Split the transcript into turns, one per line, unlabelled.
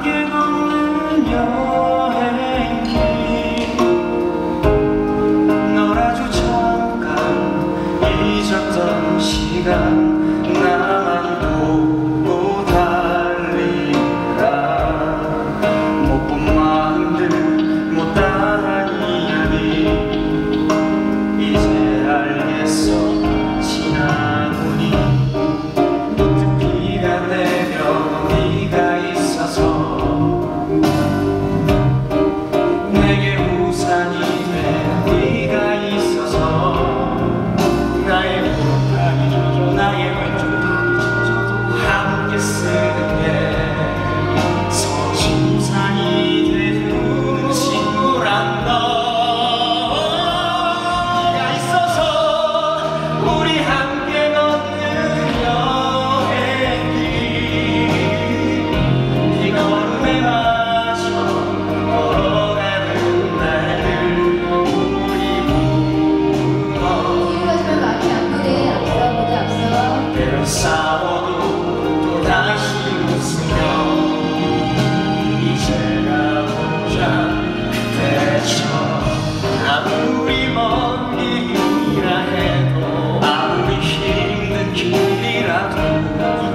함께 걷는 여 booty high. tirar tudo.